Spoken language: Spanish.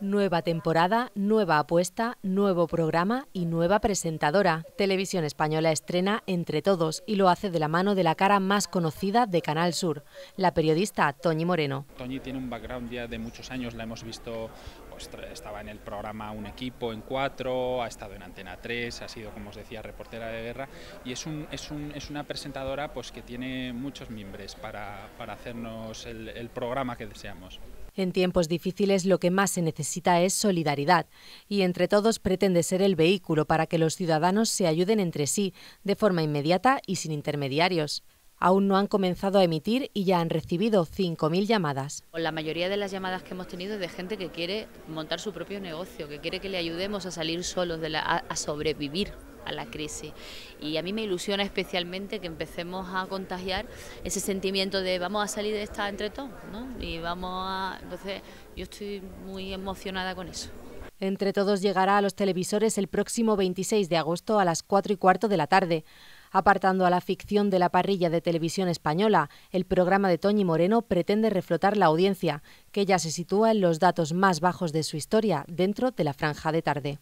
Nueva temporada, nueva apuesta, nuevo programa y nueva presentadora. Televisión Española estrena Entre Todos y lo hace de la mano de la cara más conocida de Canal Sur, la periodista Toñi Moreno. Toñi tiene un background ya de muchos años, la hemos visto, pues, estaba en el programa Un Equipo en Cuatro, ha estado en Antena 3, ha sido, como os decía, reportera de guerra y es, un, es, un, es una presentadora pues, que tiene muchos mimbres para, hacernos el programa que deseamos. En tiempos difíciles lo que más se necesita es solidaridad y entre todos pretende ser el vehículo para que los ciudadanos se ayuden entre sí de forma inmediata y sin intermediarios. Aún no han comenzado a emitir y ya han recibido 5.000 llamadas. La mayoría de las llamadas que hemos tenido es de gente que quiere montar su propio negocio, que quiere que le ayudemos a salir solos, a sobrevivir a la crisis. Y a mí me ilusiona especialmente que empecemos a contagiar ese sentimiento de vamos a salir de esta entre todos, ¿no? Y vamos a... Entonces yo estoy muy emocionada con eso. Entre todos llegará a los televisores el próximo 26 de agosto a las 4 y cuarto de la tarde. Apartando a la ficción de la parrilla de televisión española, el programa de Toñi Moreno pretende reflotar la audiencia, que ya se sitúa en los datos más bajos de su historia dentro de la franja de tarde.